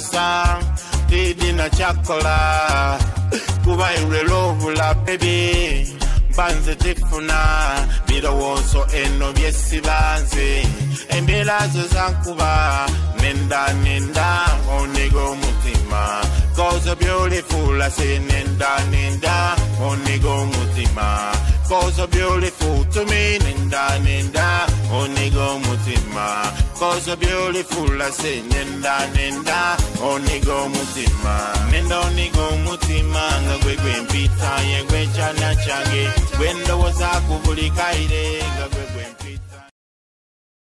kyatuusa tidina kyakola kuba irwe lwobula bebi banze tifuna birowoozo eno byesibanze embeera zo zankuba nenda nenda oniga omutima kozo beautiful se nenda nenda oniga omutima kozo beautiful to me nenda nenda oniga omutima kozo beautiful se nenda nenda oniga omutima nenda oniga omutima nga gwe gwempita ye gwekyana kyange gwendowooza ku buli kaire gwe